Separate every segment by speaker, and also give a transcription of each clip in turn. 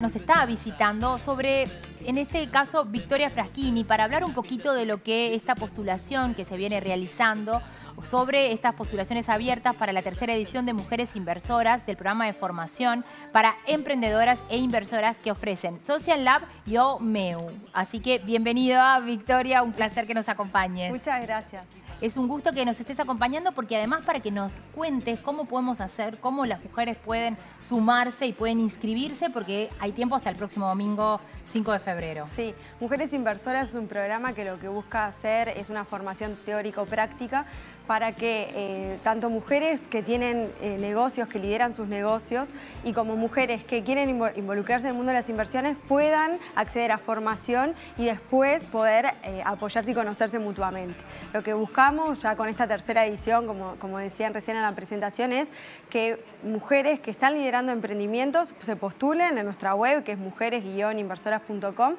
Speaker 1: nos está visitando sobre, en este caso, Victoria Fraschini, para hablar un poquito de lo que esta postulación que se viene realizando sobre estas postulaciones abiertas para la tercera edición de Mujeres Inversoras del programa de formación para emprendedoras e inversoras que ofrecen Social Lab y OMEU. Así que bienvenida Victoria, un placer que nos acompañes.
Speaker 2: Muchas gracias.
Speaker 1: Es un gusto que nos estés acompañando porque además para que nos cuentes cómo podemos hacer, cómo las mujeres pueden sumarse y pueden inscribirse porque hay tiempo hasta el próximo domingo 5 de febrero.
Speaker 2: Sí, Mujeres Inversoras es un programa que lo que busca hacer es una formación teórico-práctica para que eh, tanto mujeres que tienen eh, negocios, que lideran sus negocios, y como mujeres que quieren involucrarse en el mundo de las inversiones, puedan acceder a formación y después poder eh, apoyarse y conocerse mutuamente. Lo que buscamos ya con esta tercera edición, como, como decían recién en la presentación, es que mujeres que están liderando emprendimientos se postulen en nuestra web, que es mujeres-inversoras.com,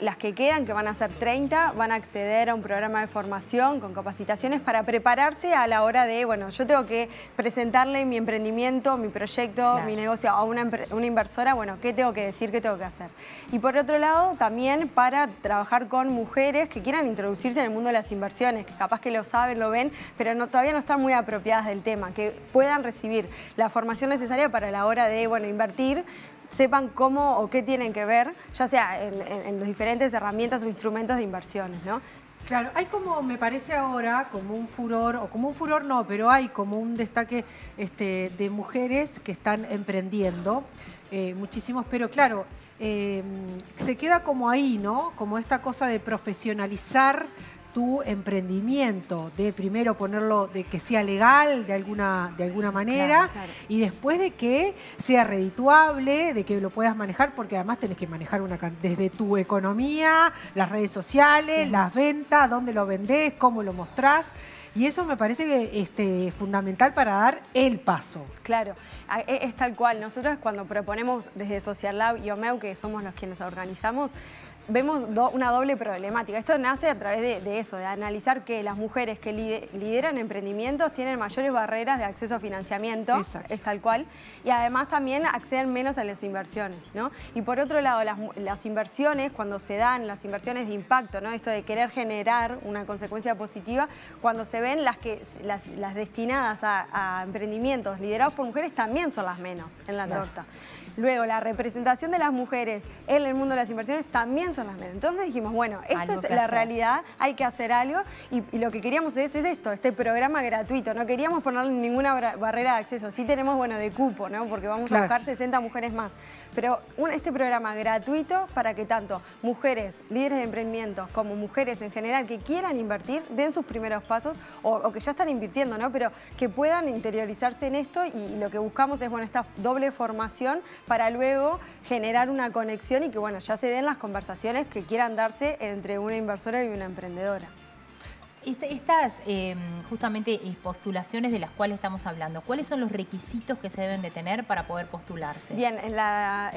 Speaker 2: las que quedan, que van a ser 30, van a acceder a un programa de formación con capacitaciones para prepararse a la hora de, bueno, yo tengo que presentarle mi emprendimiento, mi proyecto, mi negocio a una, una, inversora, bueno, ¿qué tengo que decir, qué tengo que hacer? Y por otro lado, también para trabajar con mujeres que quieran introducirse en el mundo de las inversiones, que capaz que lo saben, lo ven, pero no, todavía no están muy apropiadas del tema, que puedan recibir la formación necesaria para la hora de, bueno, invertir, sepan cómo o qué tienen que ver, ya sea en, las diferentes herramientas o instrumentos de inversiones, ¿no?
Speaker 3: Claro, hay como, me parece ahora, como un furor, o como un furor no, pero hay como un destaque este, de mujeres que están emprendiendo, eh, muchísimos, pero claro, eh, se queda como ahí, ¿no? Como esta cosa de profesionalizar tu emprendimiento, de primero ponerlo, de que sea legal de alguna, de alguna manera y después de que sea redituable, de que lo puedas manejar, porque además tenés que manejar una desde tu economía, las redes sociales, las ventas, dónde lo vendés, cómo lo mostrás. Y eso me parece que, este, fundamental para dar el paso.
Speaker 2: Claro, e, es tal cual. Nosotros cuando proponemos desde Social Lab y Omeu, que somos los quienes organizamos, vemos una doble problemática. Esto nace a través de, eso, de analizar que las mujeres que lideran emprendimientos tienen mayores barreras de acceso a financiamiento, es tal cual, y además también acceden menos a las inversiones. ¿no? Y por otro lado, las, inversiones, cuando se dan las inversiones de impacto, ¿no? esto de querer generar una consecuencia positiva, cuando se ven las, que, las, destinadas a, emprendimientos liderados por mujeres también son las menos en la torta. Luego, la representación de las mujeres en el mundo de las inversiones también son las menos. Entonces dijimos, bueno, esto es la realidad, hay que hacer algo y, lo que queríamos es, esto, este programa gratuito. No queríamos ponerle ninguna barrera de acceso. Sí tenemos, bueno, de cupo, ¿no? Porque vamos a buscar 60 mujeres más. Pero este programa gratuito para que tanto mujeres, líderes de emprendimientos, como mujeres en general que quieran invertir, den sus primeros pasos o, que ya están invirtiendo, ¿no? Pero que puedan interiorizarse en esto y, lo que buscamos es, bueno, esta doble formación para luego generar una conexión y que, bueno, ya se den las conversaciones que quieran darse entre una inversora y una emprendedora.
Speaker 1: Estas em, justamente eh, postulaciones de las cuales estamos hablando, ¿cuáles son los requisitos que se deben de tener para poder postularse?
Speaker 2: Bien, en,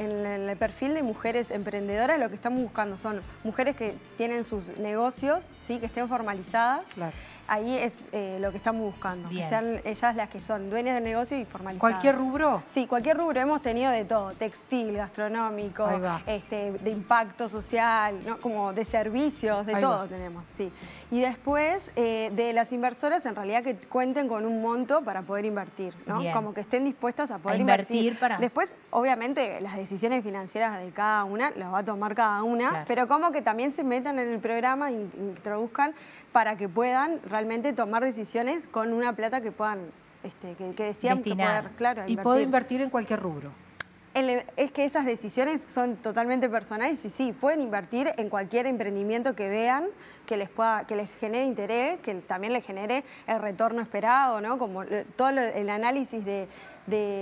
Speaker 2: el perfil de mujeres emprendedoras lo que estamos buscando son mujeres que tienen sus negocios, ¿sí? que estén formalizadas. Claro ahí es eh, lo que estamos buscando, que sean ellas las que son dueñas del negocio y formalizadas.
Speaker 3: ¿Cualquier rubro?
Speaker 2: Sí, cualquier rubro. Hemos tenido de todo, textil, gastronómico, este, de impacto social, como de servicios, de todo tenemos, sí. Y después eh, de las inversoras, en realidad que cuenten con un monto para poder invertir, ¿no? Como que estén dispuestas a poder invertir. Para... Después, obviamente, las decisiones financieras de cada una las va a tomar cada una, pero como que también se metan en el programa, introduzcan para que puedan realmente tomar decisiones con una plata que puedan, este, que, que decían poder,
Speaker 3: claro, Y puedo invertir en cualquier rubro.
Speaker 2: es que esas decisiones son totalmente personales y sí, pueden invertir en cualquier emprendimiento que vean, que les pueda, que les genere interés, que también les genere el retorno esperado, ¿no? Como todo el análisis de,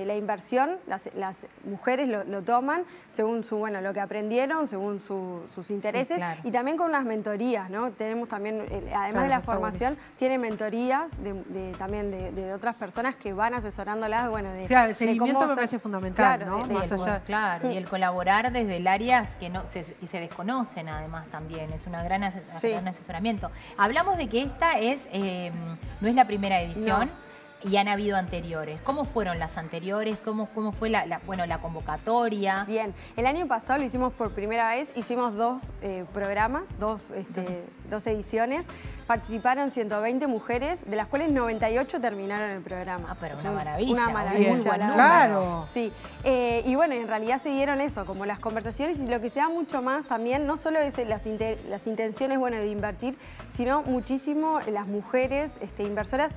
Speaker 2: la inversión, las, mujeres lo, toman según su, bueno, lo que aprendieron, según sus intereses y también con las mentorías, ¿no? Tenemos también, eh, además de la formación, tiene mentorías de, también de, otras personas que van asesorándolas, bueno, de,
Speaker 3: Claro, el seguimiento me parece fundamental, ¿no?
Speaker 1: Más allá. Claro, y el colaborar desde el área que no se, y se desconocen además también, es una gran, Hablamos de que esta es, eh, no es la primera edición. Y han habido anteriores. ¿Cómo fueron las anteriores? ¿Cómo, cómo fue la, bueno, la convocatoria?
Speaker 2: Bien, el año pasado lo hicimos por primera vez, hicimos dos eh, programas, dos, este, dos ediciones. Participaron 120 mujeres, de las cuales 98 terminaron el programa.
Speaker 1: Ah, pero una maravilla.
Speaker 2: Una maravilla.
Speaker 3: claro.
Speaker 2: Sí, eh, y bueno, en realidad se dieron eso, como las conversaciones y lo que se da mucho más también, no solo es las, las intenciones bueno, de invertir, sino muchísimo las mujeres este, inversoras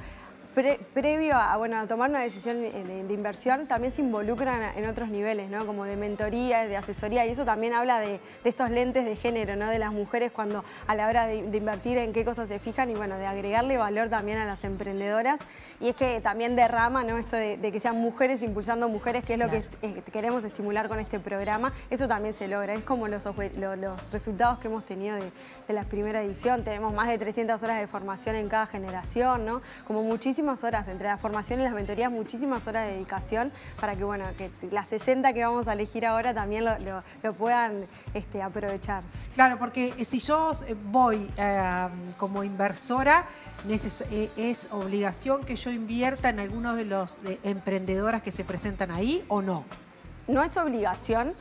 Speaker 2: previo a, bueno, tomar una decisión de, inversión, también se involucran en otros niveles, ¿no? como de mentoría, de asesoría, y eso también habla de, estos lentes de género, ¿no? de las mujeres cuando a la hora de, invertir en qué cosas se fijan y bueno, de agregarle valor también a las emprendedoras. Y es que también derrama ¿no? esto de, que sean mujeres impulsando mujeres, que es lo que queremos estimular con este programa. Eso también se logra, es como los, los resultados que hemos tenido de, la primera edición. Tenemos más de 300 horas de formación en cada generación, ¿no? como muchísimas horas, entre la formación y las mentorías, muchísimas horas de dedicación para que, bueno, que las 60 que vamos a elegir ahora también lo, puedan este, aprovechar.
Speaker 3: Claro, porque si yo eh, voy eh, como inversora, eh, es obligación que yo invierta en algunos de los emprendedoras que se presentan ahí o no?
Speaker 2: No es obligación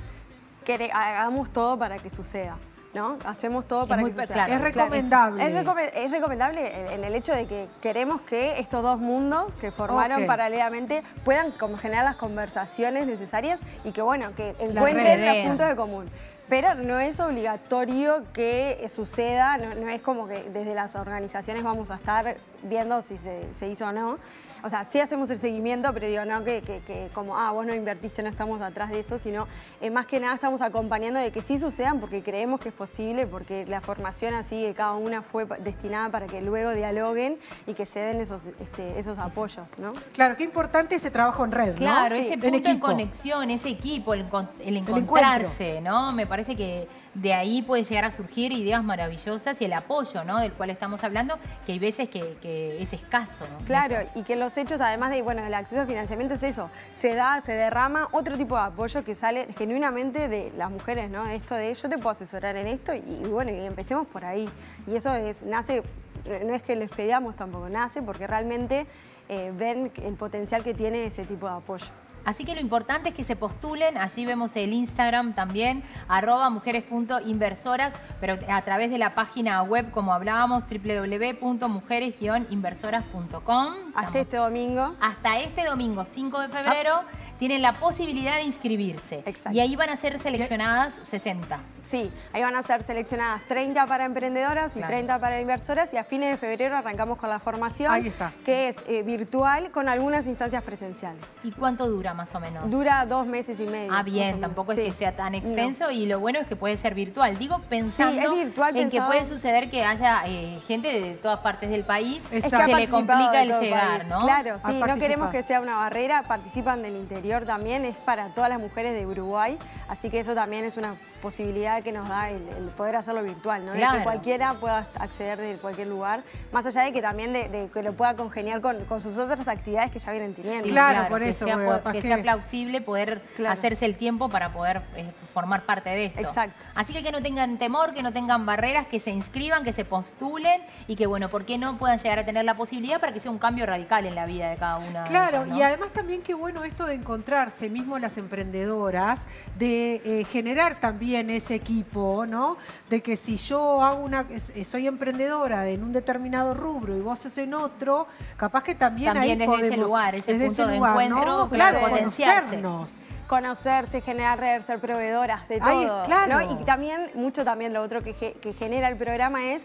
Speaker 2: que hagamos todo para que suceda. ¿no? Hacemos todo para que
Speaker 3: suceda. es recomendable.
Speaker 2: Es, recomendable en el hecho de que queremos que estos dos mundos que formaron paralelamente puedan generar las conversaciones necesarias y que, bueno, que encuentren los puntos de común. Pero no es obligatorio que suceda, no, es como que desde las organizaciones vamos a estar viendo si se hizo o no. O sea, sí hacemos el seguimiento, pero digo, no que, como, ah, vos no invertiste, no estamos atrás de eso, sino eh, más que nada estamos acompañando de que sí sucedan porque creemos que es posible, porque la formación así de cada una fue destinada para que luego dialoguen y que se den esos, este, esos apoyos, ¿no?
Speaker 3: Claro, qué importante ese trabajo en red,
Speaker 1: claro, ese punto en, conexión, ese equipo, el, encontrarse, ¿no? Me parece que de ahí puede llegar a surgir ideas maravillosas y el apoyo, ¿no? Del cual estamos hablando, que hay veces que, es escaso.
Speaker 2: Claro, y que los hechos, además de, bueno, del acceso al financiamiento, es eso, se da, se derrama otro tipo de apoyo que sale genuinamente de las mujeres, ¿no? Esto de yo te puedo asesorar en esto y, bueno, y empecemos por ahí. Y eso es, nace, no es que les pedamos tampoco, nace porque realmente eh, ven el potencial que tiene ese tipo de apoyo.
Speaker 1: Así que lo importante es que se postulen, allí vemos el Instagram también, arroba mujeres.inversoras, pero a través de la página web, como hablábamos, www.mujeres-inversoras.com.
Speaker 2: Hasta este domingo.
Speaker 1: Hasta este domingo, 5 de febrero, tienen la posibilidad de inscribirse. Exacto. Y ahí van a ser seleccionadas 60.
Speaker 2: Sí, ahí van a ser seleccionadas 30 para emprendedoras y 30 para inversoras y a fines de febrero arrancamos con la formación.
Speaker 3: Ahí está.
Speaker 2: Que es eh, virtual con algunas instancias presenciales.
Speaker 1: ¿Y cuánto dura más o menos?
Speaker 2: Dura dos meses y medio.
Speaker 1: Ah, bien, tampoco es que sea tan extenso y lo bueno es que puede ser virtual. Digo, pensando en que puede suceder que haya eh, gente de todas partes del país que se le complica el llegar, ¿no?
Speaker 2: Claro, sí, no queremos que sea una barrera, participan del interior también, es para todas las mujeres de Uruguay, así que eso también es una posibilidad que nos da el, poder hacerlo virtual, ¿no? De que cualquiera pueda acceder de cualquier lugar, más allá de que también de, que lo pueda congeniar con, sus otras actividades que ya vienen teniendo.
Speaker 3: claro, por eso.
Speaker 1: Que, sea, plausible poder hacerse el tiempo para poder eh, formar parte de esto.
Speaker 2: Exacto.
Speaker 1: Así que que no tengan temor, que no tengan barreras, que se inscriban, que se postulen y que, bueno, ¿por qué no puedan llegar a tener la posibilidad para que sea un cambio radical en la vida de cada una?
Speaker 3: Claro, y además también qué bueno esto de encontrarse mismo las emprendedoras, de eh, generar también en ese equipo, ¿no? De que si yo hago una, soy emprendedora en un determinado rubro y vos sos en otro, capaz que también,
Speaker 1: también
Speaker 3: ahí
Speaker 1: desde ese lugar, ese punto de encuentro,
Speaker 3: claro, conocernos.
Speaker 2: Conocerse, generar redes, ser proveedoras de todo. claro. Y también, mucho también lo otro que, que genera el programa es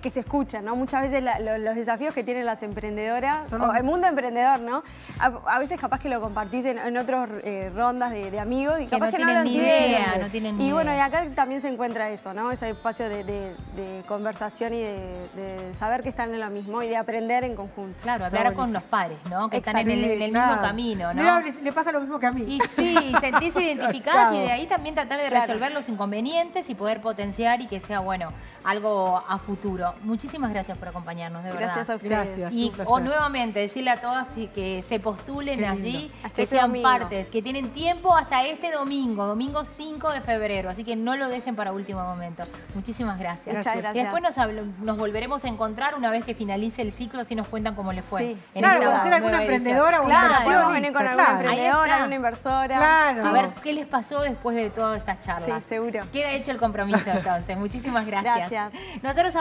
Speaker 2: que se escuchan, ¿no? Muchas veces los desafíos que tienen las emprendedoras, o el mundo emprendedor, ¿no? A, veces capaz que lo compartís en, otras eh, rondas de, amigos y capaz
Speaker 1: que no, tienen ni idea, no tienen
Speaker 2: Y bueno, y acá también se encuentra eso, ¿no? Ese espacio de, conversación y de, saber que están en lo mismo y de aprender en conjunto.
Speaker 1: Claro, hablar con los padres, ¿no? Que están en el, mismo camino, ¿no?
Speaker 3: Mira, le, pasa lo mismo que a mí.
Speaker 1: Y sí, sentirse identificadas y de ahí también tratar de resolver los inconvenientes y poder potenciar y que sea, bueno, algo a futuro. Muchísimas gracias por acompañarnos, de verdad.
Speaker 2: Gracias a ustedes.
Speaker 3: Gracias.
Speaker 1: Y o nuevamente decirle a todas que se postulen allí,
Speaker 2: Hasta
Speaker 1: que
Speaker 2: este
Speaker 1: sean
Speaker 2: domingo.
Speaker 1: partes, que tienen tiempo hasta este domingo, domingo 5 de febrero, así que no lo dejen para último momento. Muchísimas gracias.
Speaker 2: Muchas
Speaker 3: Gracias.
Speaker 1: Y después nos, hablo- nos volveremos a encontrar una vez que finalice el ciclo, así nos cuentan cómo les fue.
Speaker 2: Sí.
Speaker 1: en
Speaker 3: Claro,
Speaker 1: esta
Speaker 3: conocer a alguna emprendedora o
Speaker 1: Claro.
Speaker 3: inversión.
Speaker 2: Podemos venir con alguna
Speaker 3: Claro.
Speaker 2: Emprendedora, alguna inversora.
Speaker 3: Claro.
Speaker 1: A ver qué les pasó después de todas estas charlas.
Speaker 2: Sí, seguro.
Speaker 1: Queda hecho el compromiso entonces. Muchísimas gracias.
Speaker 2: Gracias.
Speaker 1: Nosotros